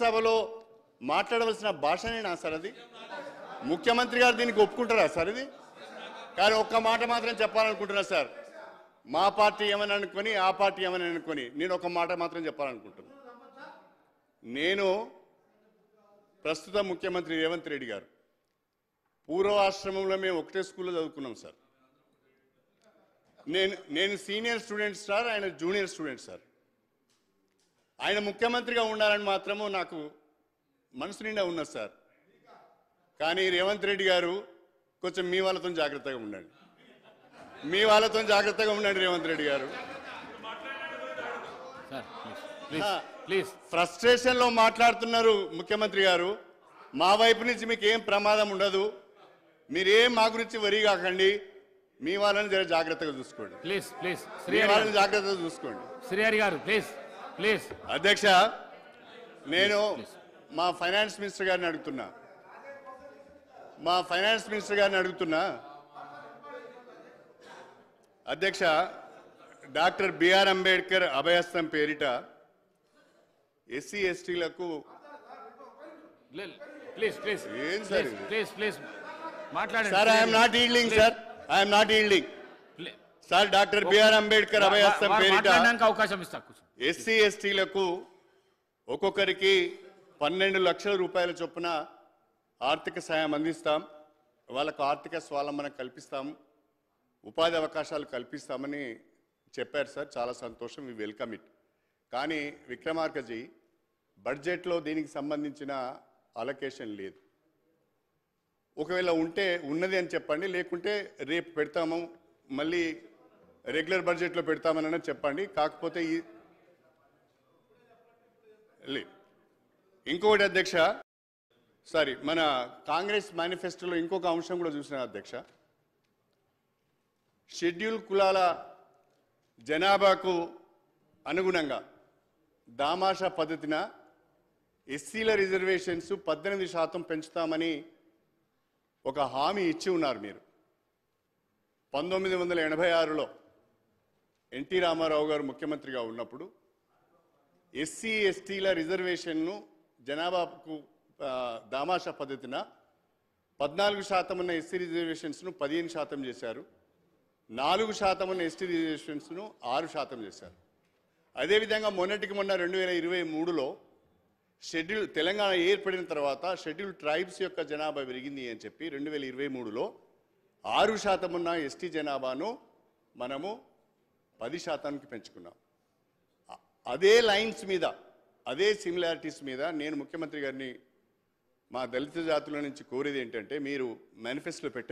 సభలో మాట్లాడవలసిన భాషనేనా సార్ అది. ముఖ్యమంత్రి గారు దీనికి ఒప్పుకుంటారా సార్ ఇది? కానీ ఒక్క మాట మాత్రం చెప్పాలనుకుంటున్నా సార్. మా పార్టీ ఏమని అనుకొని ఆ పార్టీ ఏమని అనుకొని నేను ఒక మాట మాత్రం చెప్పాలనుకుంటున్నా. నేను ప్రస్తుత ముఖ్యమంత్రి రేవంత్ రెడ్డి గారు. పూర్వ ఆశ్రమంలో మేము ఒకటే స్కూల్లో చదువుకున్నాం సార్. నేను నేను సీనియర్ స్టూడెంట్ సార్ ఆయన జూనియర్ స్టూడెంట్ సార్. ఆయన ముఖ్యమంత్రిగా ఉండాలని మాత్రము నాకు మనసు నిండా ఉన్నది సార్. కానీ రేవంత్ రెడ్డి గారు కొంచెం మీ వాళ్ళతో జాగ్రత్తగా ఉండండి. మీ వాళ్ళతో జాగ్రత్తగా ఉండండి రేవంత్ రెడ్డి గారు. సార్ ప్లీజ్ ఆ. ప్లీజ్ ప్లీజ్ ఫ్రస్ట్రేషన్లో మాట్లాడుతున్నారు ముఖ్యమంత్రి గారు. మా వైపు నుంచి మీకు ఏం ప్రమాదం ఉండదు. మీరేం మా గురించి వరి కాకండి. మీ వాళ్ళని జర జాగ్రత్తగా చూసుకోండి. ప్లీజ్ ప్లీజ్ శ్రీహరి వాళ్ళని గారు. జాగ్రత్తగా చూసుకోండి. శ్రీహరి గారు ప్లీజ్ ప్లీజ్ అధ్యక్ష నేను మా ఫైనాన్స్ మినిస్టర్ గారిని అడుగుతున్నా. మా ఫైనాన్స్ మినిస్టర్ గారిని అడుగుతున్నా. అధ్యక్ష డాక్టర్ బిఆర్ అంబేద్కర్ అభయస్థం పేరిట ఎస్సీ ఎస్టీలకు ప్లీజ్ ప్లీజ్ ఏం సార్ ఇది? ప్లీజ్ ప్లీజ్ మాట్లాడండి. Sir I'm not yielding sir. I'm not yielding. Sir doctor BR Ambedkar వా- పేరిట అవకాశం ఇస్తా కూర్చో. ఎస్సీ ఎస్టీలకు ఒక్కొక్కరికి పన్నెండు లక్షల రూపాయల చొప్పున ఆర్థిక సాయం అందిస్తాం. వాళ్ళకు ఆర్థిక స్వాలంబన కల్పిస్తాం. ఉపాధి అవకాశాలు కల్పిస్తామని చెప్పారు సార్. చాలా సంతోషం. We welcome it. కానీ విక్రమార్కజీ బడ్జెట్లో దీనికి సంబంధించిన అలొకేషన్ లేదు. ఒకవేళ ఉంటే ఉన్నది అని చెప్పండి. లేకుంటే రేపు పెడతాము. మళ్ళీ రెగ్యులర్ బడ్జెట్లో పెడతామని చెప్పండి. కాకపోతే ఈ ఇంకొకటి అధ్యక్ష సారీ మన కాంగ్రెస్ మేనిఫెస్టోలో ఇంకొక అంశం కూడా చూసిన అధ్యక్ష. షెడ్యూల్ కులాల జనాభాకు అనుగుణంగా దామాషా పద్ధతిన ఎస్సీల రిజర్వేషన్స్ పద్దెనిమిది శాతం పెంచుతామని ఒక హామీ ఇచ్చి ఉన్నారు మీరు. పంతొమ్మిది వందల ఎనభై ఆరులో ఎన్టీ రామారావు గారు ముఖ్యమంత్రిగా ఉన్నప్పుడు ఎస్సీ ఎస్టీల రిజర్వేషన్ను జనాభాకు దామాషా పద్ధతిన పద్నాలుగు శాతం ఉన్న ఎస్సీ రిజర్వేషన్స్ను పదిహేను శాతం చేశారు. నాలుగు శాతం ఉన్న ఎస్టీ రిజర్వేషన్స్ను ఆరు శాతం చేశారు. అదేవిధంగా మొన్నటికి మొన్న రెండు వేల ఇరవై మూడులో షెడ్యూల్ తెలంగాణ ఏర్పడిన తర్వాత షెడ్యూల్ ట్రైబ్స్ యొక్క జనాభా పెరిగింది అని చెప్పి రెండు వేల ఇరవై మూడులో ఆరు శాతం ఉన్న ఎస్టీ జనాభాను మనము పది శాతానికి పెంచుకున్నాం. అదే లైన్స్ మీద అదే సిమిలారిటీస్ మీద నేను ముఖ్యమంత్రి గారిని మా దళిత జాతుల నుంచి కోరేది ఏంటంటే మీరు మేనిఫెస్టోలో పెట్టారు.